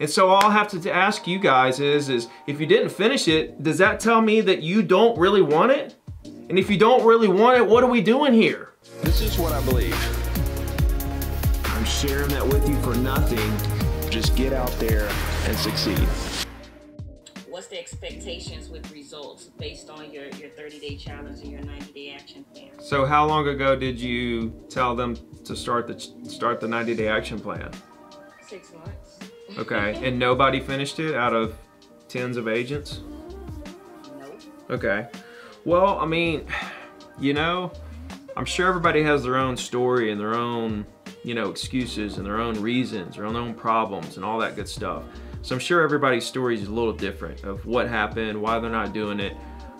And so all I have to ask you guys is, is if you didn't finish it, does that tell me that you don't really want it? And if you don't really want it, what are we doing here? This is what I believe. I'm sharing that with you for nothing. Just get out there and succeed. What's the expectations with results based on your, your 30 day challenge and your 90 day action plan? So how long ago did you tell them to start the start the 90 day action plan? Six months. Okay, and nobody finished it out of tens of agents? Nope. Okay. Well, I mean, you know, I'm sure everybody has their own story and their own, you know, excuses and their own reasons, their own problems and all that good stuff. So I'm sure everybody's story is a little different of what happened, why they're not doing it,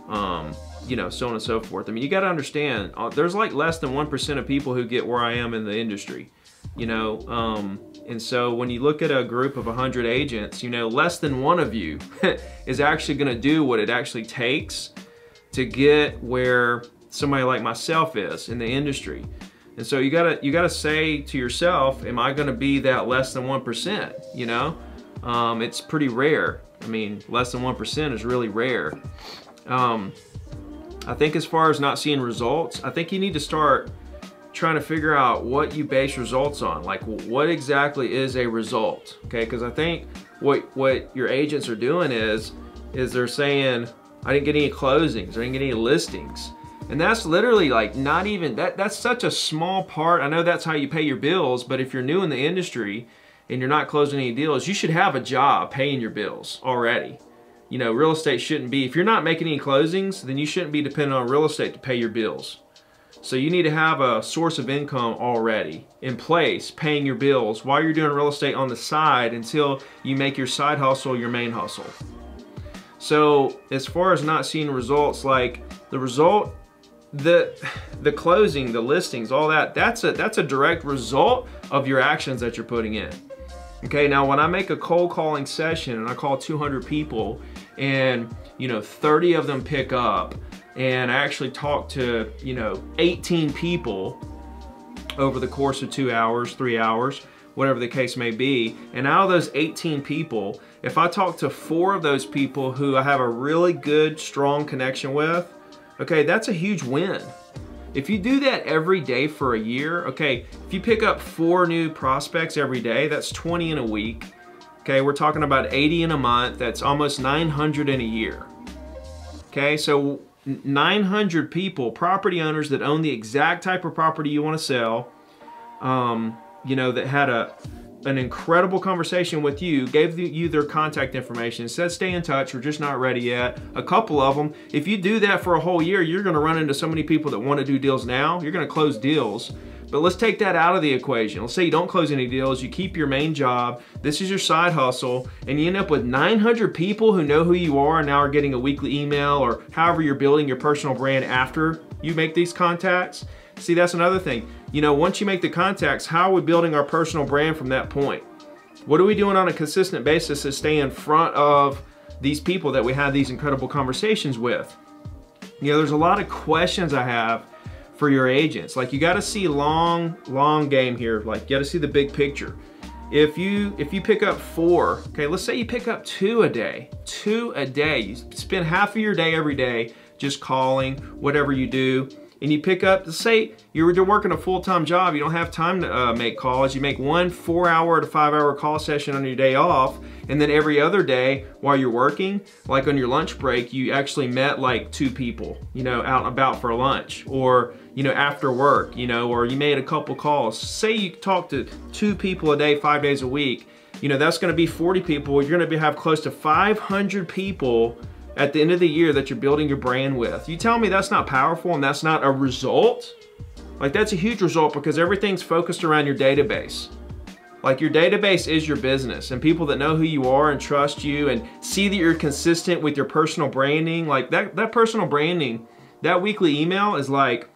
um, you know, so on and so forth. I mean, you got to understand, uh, there's like less than 1% of people who get where I am in the industry, you know, um, and so when you look at a group of 100 agents, you know, less than one of you is actually going to do what it actually takes to get where somebody like myself is in the industry. And so you gotta you gotta say to yourself, am I gonna be that less than one percent? You know, um, it's pretty rare. I mean, less than one percent is really rare. Um, I think as far as not seeing results, I think you need to start trying to figure out what you base results on. Like, what exactly is a result? Okay, because I think what what your agents are doing is is they're saying, I didn't get any closings, I didn't get any listings. And that's literally like not even, that that's such a small part. I know that's how you pay your bills, but if you're new in the industry and you're not closing any deals, you should have a job paying your bills already. You know, real estate shouldn't be, if you're not making any closings, then you shouldn't be dependent on real estate to pay your bills. So you need to have a source of income already in place, paying your bills while you're doing real estate on the side until you make your side hustle your main hustle. So as far as not seeing results, like the result the the closing, the listings, all that, that's a that's a direct result of your actions that you're putting in. Okay, now when I make a cold calling session and I call 200 people and you know 30 of them pick up and I actually talked to, you know, 18 people over the course of 2 hours, 3 hours, whatever the case may be, and out of those 18 people, if I talk to 4 of those people who I have a really good strong connection with, Okay, that's a huge win. If you do that every day for a year, okay, if you pick up four new prospects every day, that's 20 in a week. Okay, we're talking about 80 in a month, that's almost 900 in a year. Okay, so 900 people, property owners that own the exact type of property you want to sell, um, you know, that had a an incredible conversation with you, gave you their contact information, said stay in touch, we're just not ready yet. A couple of them, if you do that for a whole year, you're gonna run into so many people that wanna do deals now, you're gonna close deals. But let's take that out of the equation. Let's say you don't close any deals, you keep your main job, this is your side hustle, and you end up with 900 people who know who you are and now are getting a weekly email or however you're building your personal brand after you make these contacts. See, that's another thing. You know, once you make the contacts, how are we building our personal brand from that point? What are we doing on a consistent basis to stay in front of these people that we have these incredible conversations with? You know, there's a lot of questions I have for your agents. Like you got to see long, long game here. Like you got to see the big picture. If you if you pick up four, okay, let's say you pick up two a day, two a day. You spend half of your day every day just calling, whatever you do and you pick up, say you're working a full-time job, you don't have time to uh, make calls, you make one four hour to five hour call session on your day off, and then every other day while you're working, like on your lunch break, you actually met like two people, you know, out and about for lunch, or, you know, after work, you know, or you made a couple calls. Say you talk to two people a day, five days a week, you know, that's gonna be 40 people. You're gonna be, have close to 500 people at the end of the year that you're building your brand with. You tell me that's not powerful and that's not a result? Like that's a huge result because everything's focused around your database. Like your database is your business and people that know who you are and trust you and see that you're consistent with your personal branding, like that, that personal branding, that weekly email is like,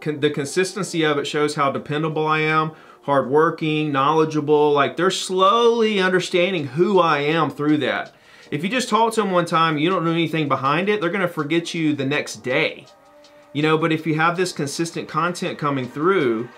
con the consistency of it shows how dependable I am, hardworking, knowledgeable, like they're slowly understanding who I am through that. If you just talk to them one time, you don't know anything behind it, they're gonna forget you the next day. You know, but if you have this consistent content coming through,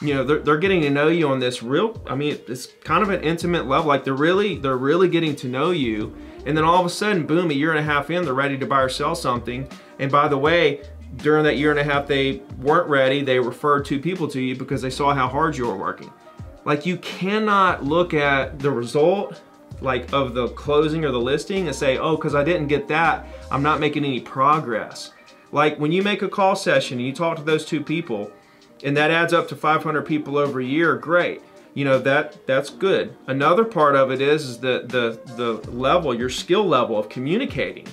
you know, they're, they're getting to know you on this real, I mean, it's kind of an intimate level. Like they're really, they're really getting to know you. And then all of a sudden, boom, a year and a half in, they're ready to buy or sell something. And by the way, during that year and a half they weren't ready, they referred two people to you because they saw how hard you were working. Like you cannot look at the result like of the closing or the listing and say, oh, because I didn't get that, I'm not making any progress. Like when you make a call session and you talk to those two people and that adds up to 500 people over a year, great. You know, that that's good. Another part of it is, is the, the, the level, your skill level of communicating.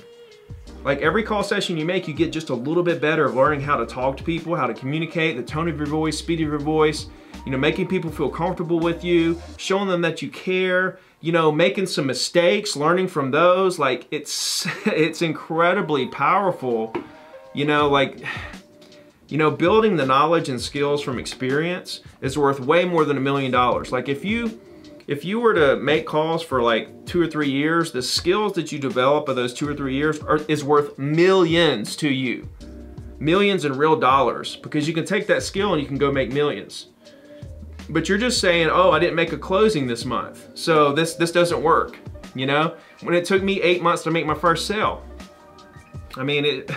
Like every call session you make, you get just a little bit better of learning how to talk to people, how to communicate, the tone of your voice, speed of your voice, you know, making people feel comfortable with you, showing them that you care, you know, making some mistakes, learning from those. Like it's, it's incredibly powerful, you know, like, you know, building the knowledge and skills from experience is worth way more than a million dollars. Like if you, if you were to make calls for like two or three years, the skills that you develop of those two or three years are, is worth millions to you. Millions in real dollars because you can take that skill and you can go make millions. But you're just saying, oh, I didn't make a closing this month. So this, this doesn't work, you know? When it took me eight months to make my first sale. I mean, it,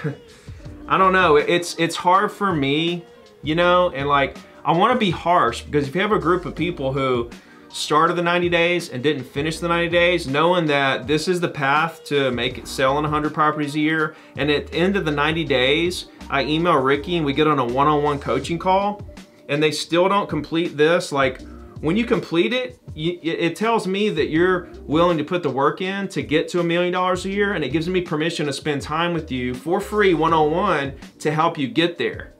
I don't know. It's, it's hard for me, you know? And like, I wanna be harsh because if you have a group of people who started the 90 days and didn't finish the 90 days, knowing that this is the path to make it selling 100 properties a year. And at the end of the 90 days, I email Ricky and we get on a one-on-one -on -one coaching call and they still don't complete this. Like when you complete it, you, it tells me that you're willing to put the work in to get to a million dollars a year and it gives me permission to spend time with you for free one-on-one -on -one to help you get there.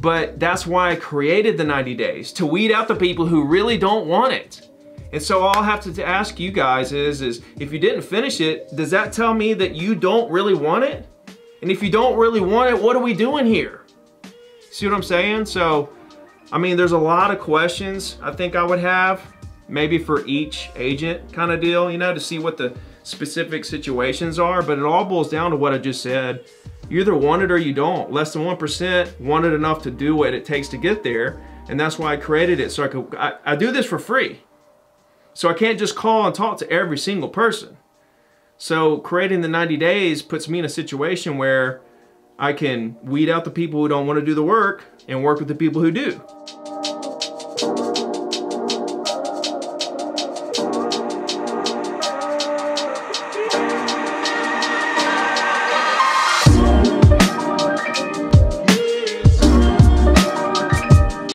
But that's why I created the 90 days, to weed out the people who really don't want it. And so all I have to ask you guys is, is if you didn't finish it, does that tell me that you don't really want it? And if you don't really want it, what are we doing here? See what I'm saying? So, I mean, there's a lot of questions I think I would have, maybe for each agent kind of deal, you know, to see what the specific situations are, but it all boils down to what I just said. You either want it or you don't. Less than 1% wanted enough to do what it takes to get there. And that's why I created it. So I could, I, I do this for free. So I can't just call and talk to every single person. So creating the 90 days puts me in a situation where I can weed out the people who don't want to do the work and work with the people who do.